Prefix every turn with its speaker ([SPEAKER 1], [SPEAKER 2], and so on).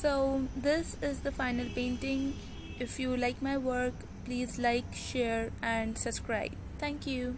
[SPEAKER 1] so this is the final painting. If you like my work please like share and subscribe. Thank you.